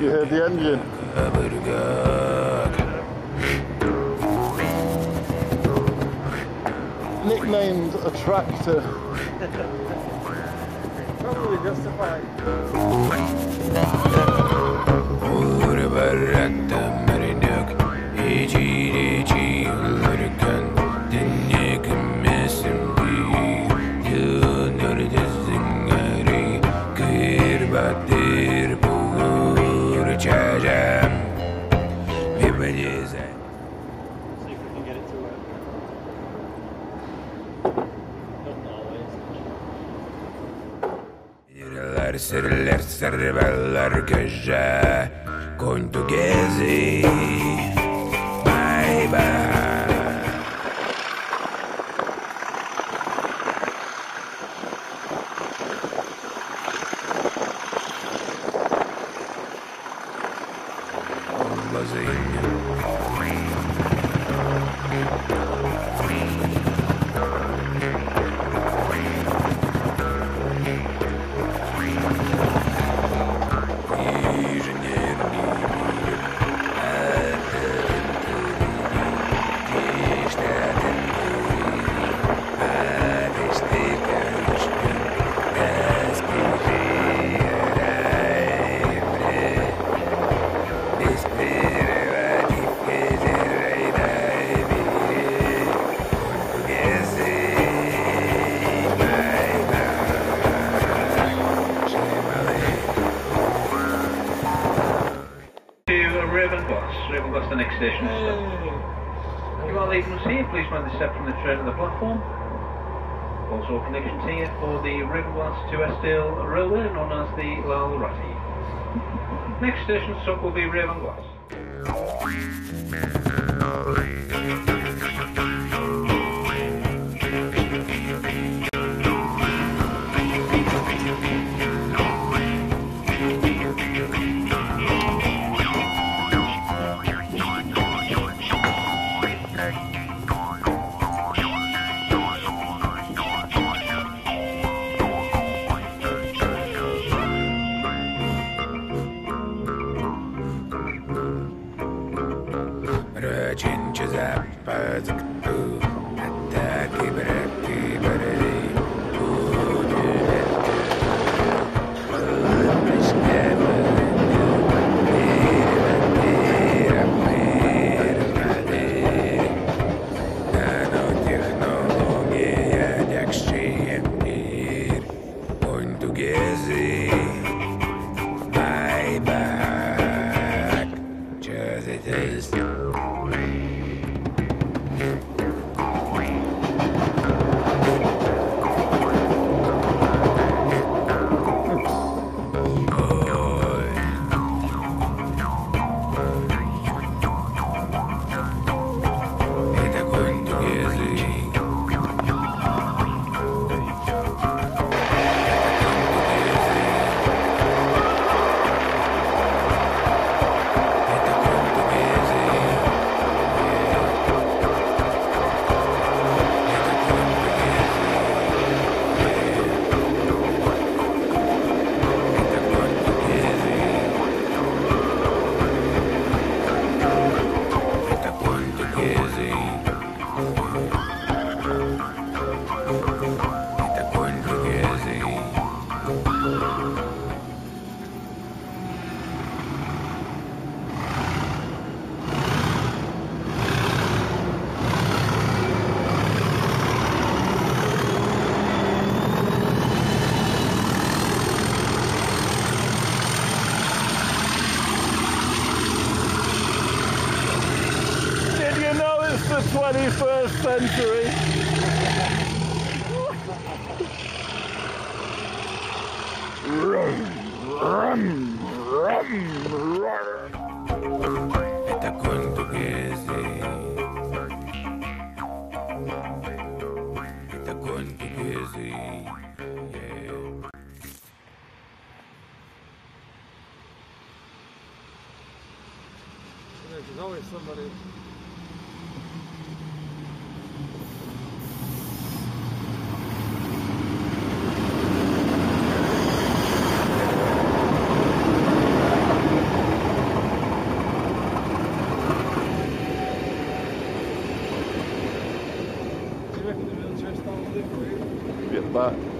Hediyen diye. Nicknamed Attractor. Probably justified. Olur bıraktım dök İçi içi yıllarken Dinlekmesin bir Yönür düzünleri Kır battır bulur Serler serveler köşe Koyun tugezi Bye bye the next station. stop. Hmm. You are leaving us here. Please mind the step from the train to the platform. Also, connections here for the Ravenglass to Estill Railway, known as the Lal Ratti. Next station stop will be Ravenglass. Holy 21st century. Run, rum, rum, rum, Esta cuento que es. Esta cuento que Yeah. there's always somebody but